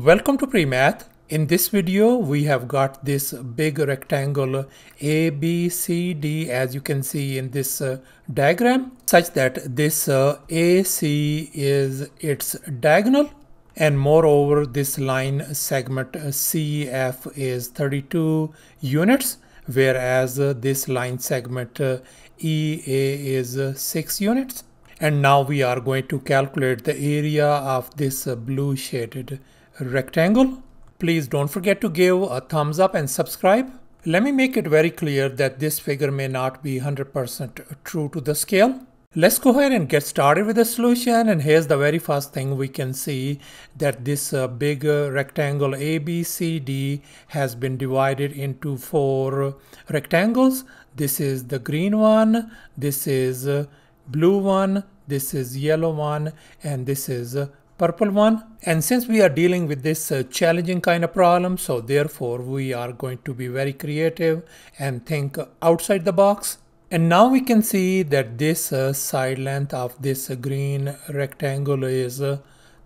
Welcome to PreMath. In this video, we have got this big rectangle A, B, C, D as you can see in this uh, diagram such that this uh, AC is its diagonal and moreover this line segment uh, CF is 32 units whereas uh, this line segment uh, EA is uh, 6 units and now we are going to calculate the area of this blue shaded rectangle. Please don't forget to give a thumbs up and subscribe. Let me make it very clear that this figure may not be 100% true to the scale. Let's go ahead and get started with the solution and here's the very first thing we can see that this uh, big uh, rectangle ABCD has been divided into four rectangles. This is the green one, this is uh, blue one, this is yellow one and this is uh, purple one. And since we are dealing with this uh, challenging kind of problem, so therefore we are going to be very creative and think outside the box. And now we can see that this uh, side length of this uh, green rectangle is uh,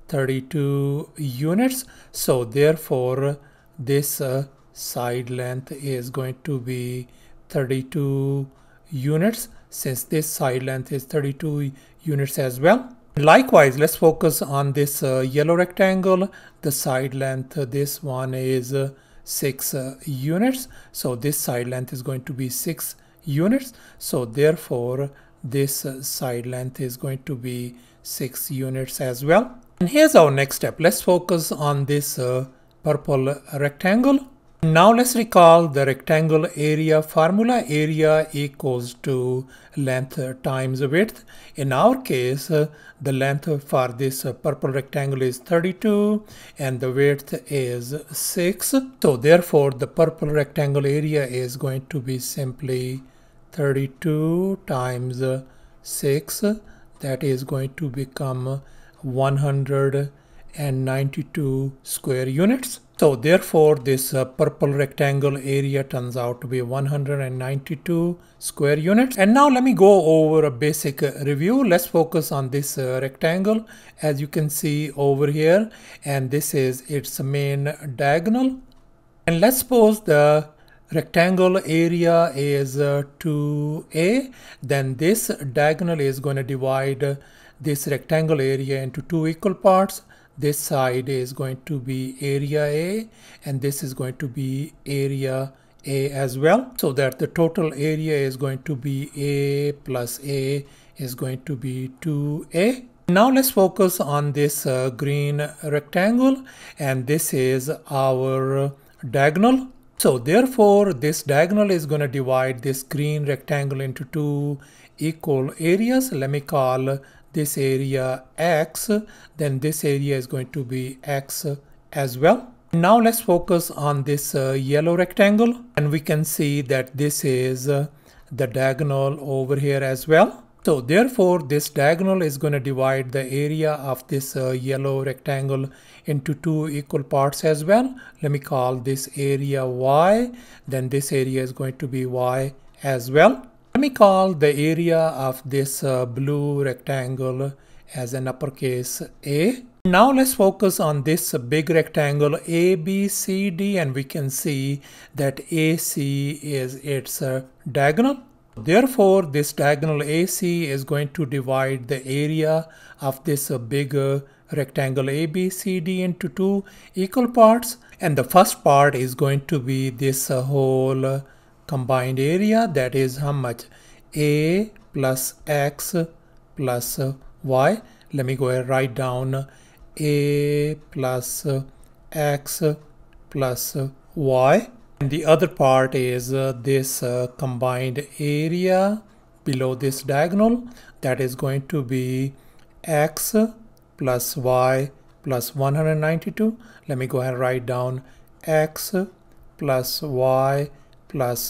32 units. So therefore this uh, side length is going to be 32 units since this side length is 32 units as well. Likewise, let's focus on this uh, yellow rectangle. The side length, uh, this one is uh, 6 uh, units. So this side length is going to be 6 units. So therefore, this uh, side length is going to be 6 units as well. And here's our next step. Let's focus on this uh, purple rectangle. Now let's recall the rectangle area formula. Area equals to length times width. In our case, uh, the length for this uh, purple rectangle is 32 and the width is 6. So therefore, the purple rectangle area is going to be simply 32 times 6. That is going to become 192 square units. So therefore this uh, purple rectangle area turns out to be 192 square units. And now let me go over a basic uh, review. Let's focus on this uh, rectangle as you can see over here and this is its main diagonal. And let's suppose the rectangle area is uh, 2a then this diagonal is going to divide this rectangle area into two equal parts this side is going to be area A and this is going to be area A as well so that the total area is going to be A plus A is going to be 2A. Now let's focus on this uh, green rectangle and this is our diagonal. So therefore this diagonal is going to divide this green rectangle into two equal areas. Let me call this area x, then this area is going to be x as well. Now let's focus on this uh, yellow rectangle and we can see that this is uh, the diagonal over here as well. So therefore this diagonal is going to divide the area of this uh, yellow rectangle into two equal parts as well. Let me call this area y, then this area is going to be y as well. Let me call the area of this uh, blue rectangle as an uppercase A. Now let's focus on this big rectangle ABCD and we can see that AC is its uh, diagonal. Therefore, this diagonal AC is going to divide the area of this uh, big uh, rectangle ABCD into two equal parts and the first part is going to be this uh, whole uh, combined area that is how much? A plus x plus y. Let me go ahead write down. A plus x plus y. And the other part is uh, this uh, combined area below this diagonal. That is going to be x plus y plus 192 let me go and write down x plus y plus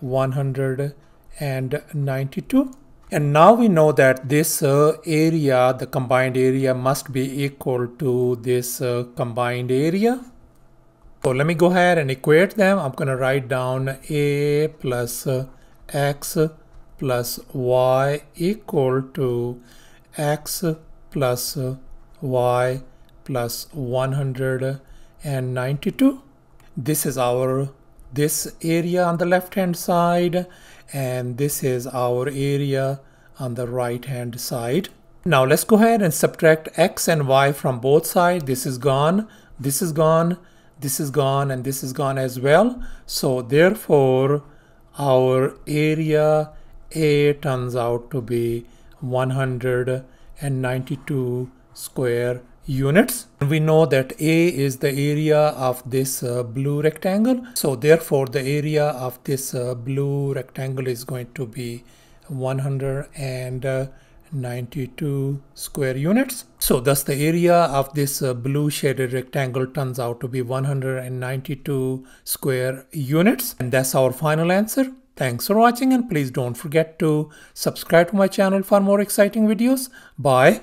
192 and now we know that this uh, area the combined area must be equal to this uh, combined area. So let me go ahead and equate them. I'm going to write down a plus uh, x plus y equal to x plus y plus 192 192. This is our this area on the left hand side and this is our area on the right hand side. Now let's go ahead and subtract x and y from both sides. This is gone, this is gone, this is gone and this is gone as well. So therefore our area A turns out to be 192 square units. We know that A is the area of this uh, blue rectangle. So therefore the area of this uh, blue rectangle is going to be 192 square units. So thus the area of this uh, blue shaded rectangle turns out to be 192 square units. And that's our final answer. Thanks for watching and please don't forget to subscribe to my channel for more exciting videos. Bye.